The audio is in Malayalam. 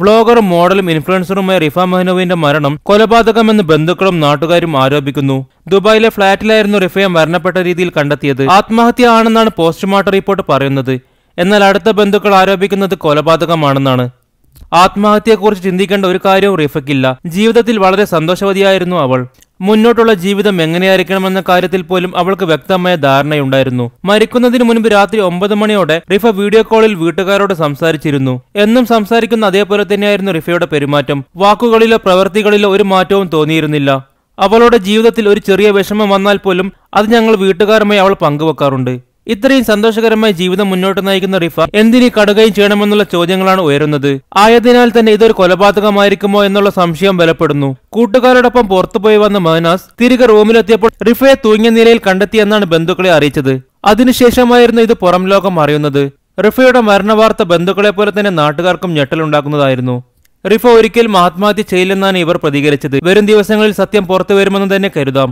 വ്ളോഗറും മോഡലും ഇൻഫ്ലുവൻസറുമായ റിഫ മെഹ്നുവിന്റെ മരണം കൊലപാതകമെന്ന് ബന്ധുക്കളും നാട്ടുകാരും ആരോപിക്കുന്നു. ദുബായിലെ ഫ്ളാറ്റിലായിരുന്നു റിഫയെ മരണപ്പെട്ട രീതിയിൽ കണ്ടെത്തിയത്. ആത്മഹത്യ ആണെന്നാണ് പോസ്റ്റ്മോർട്ടം റിപ്പോർട്ട് പറയുന്നത്. എന്നാൽ അടുത്ത ബന്ധുക്കൾ ആരോപിക്കുന്നത് കൊലപാതകമാണെന്നാണ്. ആത്മഹത്യയെക്കുറിച്ച് ചിന്തിക്കേണ്ട ഒരു കാര്യവും റിഫയ്ക്കില്ല. ജീവിതത്തിൽ വളരെ സന്തോഷവതിയായിരുന്നു അവൾ. മുന്നോട്ടുള്ള ജീവിതം എങ്ങനെയായിരിക്കണമെന്ന കാര്യത്തിൽ പോലും അവൾക്ക് വ്യക്തമായ ധാരണയുണ്ടായിരുന്നു. മരിക്കുന്നതിന് മുൻപ് രാത്രി ഒമ്പത് മണിയോടെ റിഫ വീഡിയോ കോളിൽ വീട്ടുകാരോട് സംസാരിച്ചിരുന്നു. എന്നും സംസാരിക്കുന്ന അതേപോലെ തന്നെയായിരുന്നു റിഫയുടെ പെരുമാറ്റം. വാക്കുകളിലോ പ്രവൃത്തികളിലോ ഒരു മാറ്റവും തോന്നിയിരുന്നില്ല. അവളുടെ ജീവിതത്തിൽ ഒരു ചെറിയ വിഷമം വന്നാൽ പോലും അത് ഞങ്ങൾ വീട്ടുകാരുമായി അവൾ പങ്കുവെക്കാറുണ്ട്. ഇത്രയും സന്തോഷകരമായി ജീവിതം മുന്നോട്ട് നയിക്കുന്ന റിഫ എന്തിനീ കടുകയും ചെയ്യണമെന്നുള്ള ചോദ്യങ്ങളാണ് ഉയരുന്നത്. ആയതിനാൽ തന്നെ ഇതൊരു കൊലപാതകമായിരിക്കുമോ എന്നുള്ള സംശയം ബലപ്പെടുന്നു. കൂട്ടുകാരോടൊപ്പം പുറത്തുപോയി വന്ന മഹനാസ് തിരികെ റൂമിലെത്തിയപ്പോൾ റിഫയെ തൂങ്ങിയ നിലയിൽ കണ്ടെത്തിയെന്നാണ് ബന്ധുക്കളെ അറിയിച്ചത്. അതിനുശേഷമായിരുന്നു ഇത് പുറം ലോകം അറിയുന്നത്. റിഫയുടെ മരണവാർത്ത ബന്ധുക്കളെ പോലെ തന്നെ നാട്ടുകാർക്കും ഞെട്ടലുണ്ടാക്കുന്നതായിരുന്നു. റിഫ ഒരിക്കലും ആത്മഹത്യ ചെയ്യില്ലെന്നാണ് ഇവർ പ്രതികരിച്ചത്. വരും ദിവസങ്ങളിൽ സത്യം പുറത്തു വരുമെന്ന് തന്നെ കരുതാം.